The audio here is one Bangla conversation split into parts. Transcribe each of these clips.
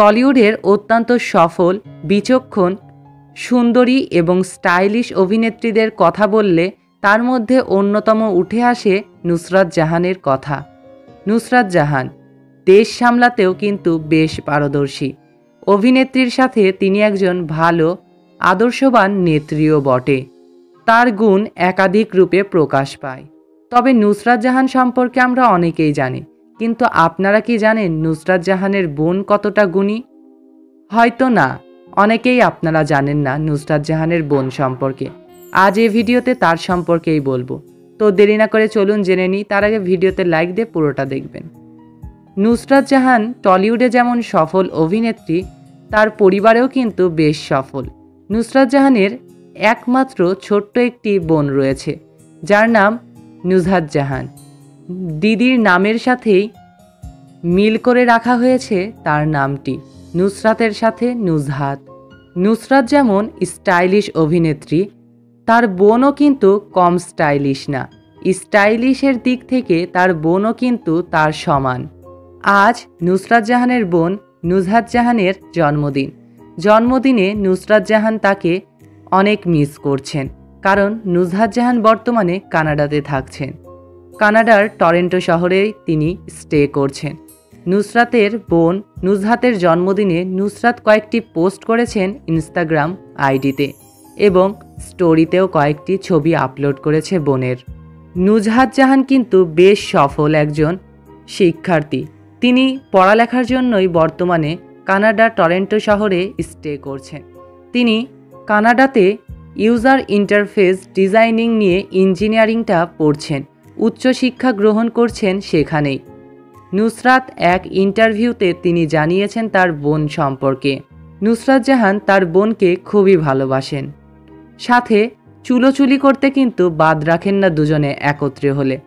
টলিউডের অত্যন্ত সফল, বিচক্ষণ, সুন্দরী এবং স্টাইলিশ অভিনেত্রীদের কথা বললে তার মধ্যে অন্যতম উঠে আসে নুসরাত জাহানের কথা। নুসরাত জাহান, দেশ সামলাতেও কিন্তু বেশ পারদর্শী। অভিনেত্রীর সাথে তিনি একজন ভালো, আদর্শবান নেত্রীও বটে। তার গুণ একাধিক রূপে প্রকাশ পায়। তবে নুসরাত জাহান সম্পর্কে আমরা অনেকেই জানি কিন্তু আপনারা কি জানেন নুসরাত জাহানের বোন কতটা গুণী? হয়তো না। অনেকেই আপনারা জানেন না নুসরাত জাহানের বোন সম্পর্কে। আজ এই ভিডিওতে তার সম্পর্কেই বলব। তো দেরি না করে চলুন জেনে নিই, তার আগে ভিডিওতে লাইক দিয়ে পুরোটা দেখবেন। নুসরাত জাহান টলিউডে যেমন সফল অভিনেত্রী, তার পরিবারেও কিন্তু বেশ সফল। নুসরাত জাহানের একমাত্র ছোট্ট একটি বোন রয়েছে, যার নাম নুজহাত জাহান। দিদির নামের সাথেই মিল করে রাখা হয়েছে তার নামটি, নুসরাতের সাথে নুজহাত। নুসরাত যেমন স্টাইলিশ অভিনেত্রী, তার বোনও কিন্তু কম স্টাইলিশ না। স্টাইলিশের দিক থেকে তার বোনও কিন্তু তার সমান। আজ নুসরাত জাহানের বোন নুজহাত জাহানের জন্মদিন। জন্মদিনে নুসরাত জাহান তাকে অনেক মিস করছেন, কারণ নুজহাত জাহান বর্তমানে কানাডাতে থাকছেন। কানাডার টরেন্টো শহরেই তিনি স্টে করছেন। নুসরাতের বোন নুজহাতের জন্মদিনে নুসরাত কয়েকটি পোস্ট করেছেন ইনস্টাগ্রাম আইডিতে এবং স্টোরিতেও কয়েকটি ছবি আপলোড করেছে বোনের। নুজহাত জাহান কিন্তু বেশ সফল একজন শিক্ষার্থী। তিনি পড়ালেখার জন্যই বর্তমানে কানাডা টরেন্টো শহরে স্টে করছেন। তিনি কানাডাতে ইউজার ইন্টারফেস ডিজাইনিং নিয়ে ইঞ্জিনিয়ারিংটা পড়ছেন। উচ্চশিক্ষা গ্রহণ করছেন সেখানেই। নুসরাত এক ইন্টারভিউতে তিনি জানিয়েছেন তার বোন সম্পর্কে। নুসরাত জাহান তার বোনকে খুবই ভালোবাসেন। সাথে চুলোচুলি করতে কিন্তু বাদ রাখেন না দুজনে একত্রে হলে।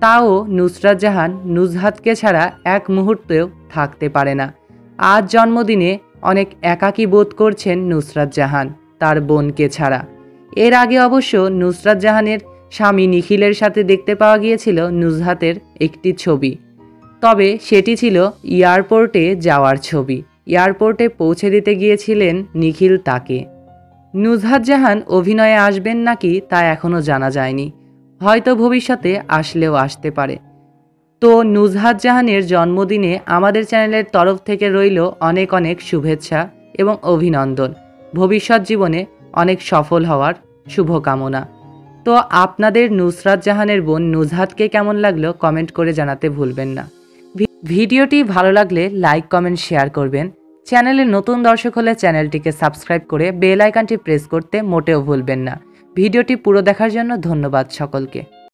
তাও নুসরাত জাহান নুজহাতকে ছাড়া এক মুহূর্তেও থাকতে পারে না। আজ জন্মদিনে অনেক একাকী বোধ করছেন নুসরাত জাহান, তার বোনকে ছাড়া। এর আগে অবশ্য নুসরাত জাহানের স্বামী নিখিলের সাথে দেখতে পাওয়া গিয়েছিল নুজহাতের একটি ছবি। তবে সেটি ছিল এয়ারপোর্টে যাওয়ার ছবি। এয়ারপোর্টে পৌঁছে দিতে গিয়েছিলেন নিখিল তাকে। নুজহাত জাহান অভিনয়ে আসবেন নাকি তা এখনও জানা যায়নি। হয়তো ভবিষ্যতে আসলেও আসতে পারে। তো নুজহাত জাহানের জন্মদিনে আমাদের চ্যানেলের তরফ থেকে রইল অনেক অনেক শুভেচ্ছা এবং অভিনন্দন। ভবিষ্যৎ জীবনে অনেক সফল হওয়ার শুভকামনা। তো আপনাদের নুসরাত জাহানের বোন নুজহাতকে কেমন লাগল কমেন্ট করে জানাতে ভুলবেন না। ভিডিওটি ভালো লাগলে লাইক, কমেন্ট, শেয়ার করবেন। চ্যানেলে নতুন দর্শক হলে চ্যানেলটিকে সাবস্ক্রাইব করে বেল আইকনটি প্রেস করতে মোটেও ভুলবেন না। ভিডিওটি পুরো দেখার জন্য ধন্যবাদ সকলকে।